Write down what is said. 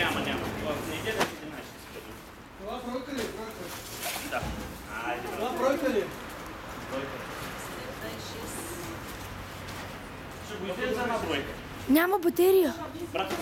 Няма, няма. В неделя 11 Това бройка ли? Е? Бройка. Е? Да. Айде. Това бройка ли? Е? Бройка. Ще го излезе за една бройка. Няма батерия. Брат,